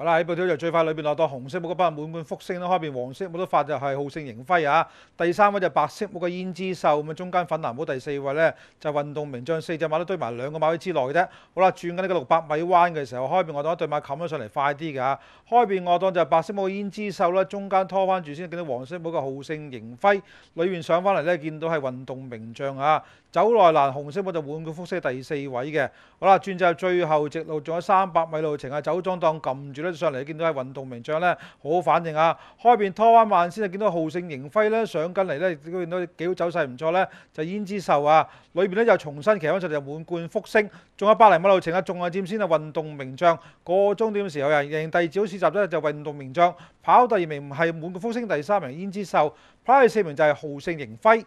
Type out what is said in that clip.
好啦，喺報條就最快裏邊攞到紅色帽嗰班滿滿福星啦，開邊黃色帽都發就係浩勝盈輝啊，第三位就白色帽嘅胭脂獸，咁啊中間粉藍帽第四位咧就運動名將四隻馬都堆埋兩個馬位之內嘅啫。好啦，轉緊呢個六百米彎嘅時候，開邊我當一對馬冚咗上嚟快啲㗎，開邊我當就係白色帽嘅胭脂獸啦，中間拖翻住先，見到黃色帽嘅浩勝盈輝，裏面上翻嚟咧見到係運動名將啊，走內欄紅色帽就滿滿福星第四位嘅。好啦，轉就最後直路，仲有三百米路程啊，走裝檔撳住咧上嚟，見到係運動名將咧，好好反應啊！開邊拖翻慢先啊，見到浩勝盈輝咧上緊嚟咧，亦都見到幾好走勢唔錯咧，就胭脂秀啊，裏邊咧又重新騎翻出嚟就滿貫福星，仲有百零米路程啊，仲係佔先啊運動名將，個終點時候啊，贏第二組試集咧就運動名將，跑第二名唔係滿貫福星，第三名胭脂秀，跑第四名就係浩勝盈輝。